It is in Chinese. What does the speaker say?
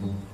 嗯。